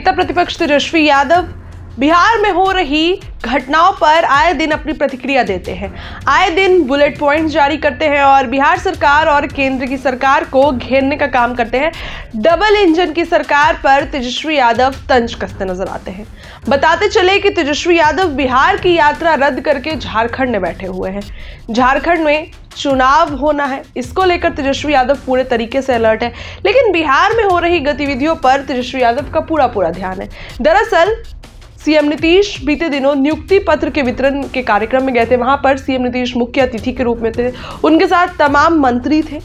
नेता प्रतिपक्ष तेजस्वी यादव बिहार में हो रही घटनाओं पर आए दिन अपनी प्रतिक्रिया देते हैं। आए दिन बुलेट पॉइंट जारी करते हैं और बिहार सरकार और केंद्र की सरकार को घेरने का काम करते हैं। डबल इंजन की सरकार पर तेजस्वी यादव तंज कसते नज़र आते हैं। बताते चले कि तेजस्वी यादव बिहार की यात्रा रद्द करके झारखंड में बैठे हुए हैं। झारखंड में चुनाव होना है। इसको लेकर तेजस्वी यादव पूरे तरीके से अलर्ट है। लेकिन बिहार में हो रही गतिविधियों पर तेजस्वी यादव का पूरा पूरा ध्यान है। दरअसल सीएम नीतीश बीते दिनों नियुक्ति पत्र के वितरण के कार्यक्रम में गए थे। वहाँ पर सीएम नीतीश मुख्य अतिथि के रूप में थे। उनके साथ तमाम मंत्री थे।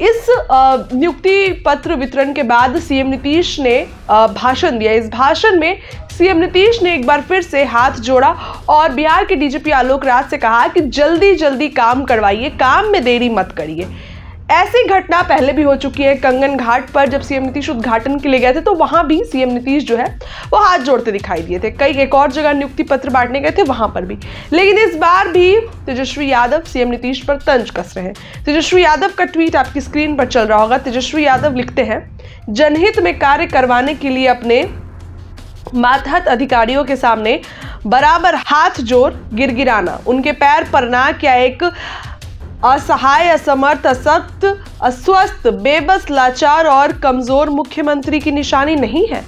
इस नियुक्ति पत्र वितरण के बाद सीएम नीतीश ने भाषण दिया। इस भाषण में सीएम नीतीश ने एक बार फिर से हाथ जोड़ा और बिहार के डीजीपी आलोक राज से कहा कि जल्दी जल्दी काम करवाइए, काम में देरी मत करिए। ऐसी घटना पहले भी हो चुकी है कंगन घाट पर, जब सीएम नीतीश उद्घाटन के लिए गए थे तो वहाँ भी सीएम नीतीश जो है, वो हाथ जोड़ते दिखाई दिए थे। कई एक और जगह नियुक्ति पत्र बांटने गए थे, वहाँ पर भी। लेकिन इस बार भी तेजस्वी यादव सीएम नीतीश पर तंज कस रहे हैं। तेजस्वी यादव का ट्वीट आपकी स्क्रीन पर चल रहा होगा। तेजस्वी यादव लिखते हैं, जनहित में कार्य करवाने के लिए अपने मातहत अधिकारियों के सामने बराबर हाथ जोड़ गिरगिराना। उनके पैर पर ना क्या एक असहाय, असमर्थ असक्त अस्वस्थ, बेबस, लाचार और कमज़ोर मुख्यमंत्री की निशानी नहीं है।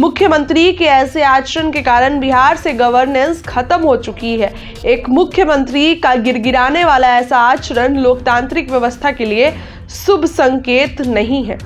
मुख्यमंत्री के ऐसे आचरण के कारण बिहार से गवर्नेंस खत्म हो चुकी है। एक मुख्यमंत्री का गिरगिराने वाला ऐसा आचरण लोकतांत्रिक व्यवस्था के लिए शुभ संकेत नहीं है।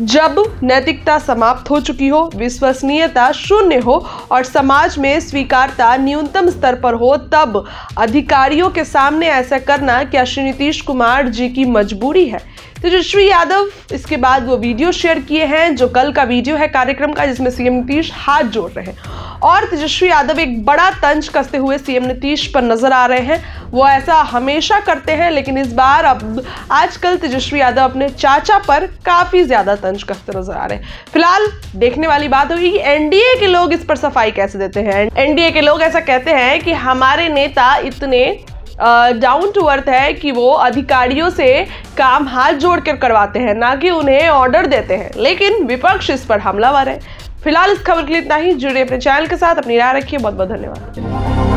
जब नैतिकता समाप्त हो चुकी हो, विश्वसनीयता शून्य हो और समाज में स्वीकारता न्यूनतम स्तर पर हो, तब अधिकारियों के सामने ऐसा करना क्या श्री नीतीश कुमार जी की मजबूरी है? तेजस्वी यादव, इसके बाद वो वीडियो शेयर किए हैं, जो कल का वीडियो है कार्यक्रम का, जिसमें सीएम नीतीश हाथ जोड़ रहे हैं। और तेजस्वी यादव एक बड़ा तंज कसते हुए सीएम नीतीश पर नज़र आ रहे हैं। वो ऐसा हमेशा करते हैं, लेकिन इस बार अब आजकल तेजस्वी यादव अपने चाचा पर काफ़ी ज़्यादा तंज कसते नज़र आ रहे हैं। फ़िलहाल देखने वाली बात होगी कि एनडीए के लोग इस पर सफ़ाई कैसे देते हैं। एनडीए के लोग ऐसा कहते हैं कि हमारे नेता इतने डाउन टू अर्थ है कि वो अधिकारियों से काम हाथ जोड़ कर करवाते हैं, ना कि उन्हें ऑर्डर देते हैं। लेकिन विपक्ष इस पर हमलावर है। फ़िलहाल इस खबर के लिए इतना ही। जुड़े अपने चैनल के साथ। अपनी राय रखिए। बहुत बहुत धन्यवाद।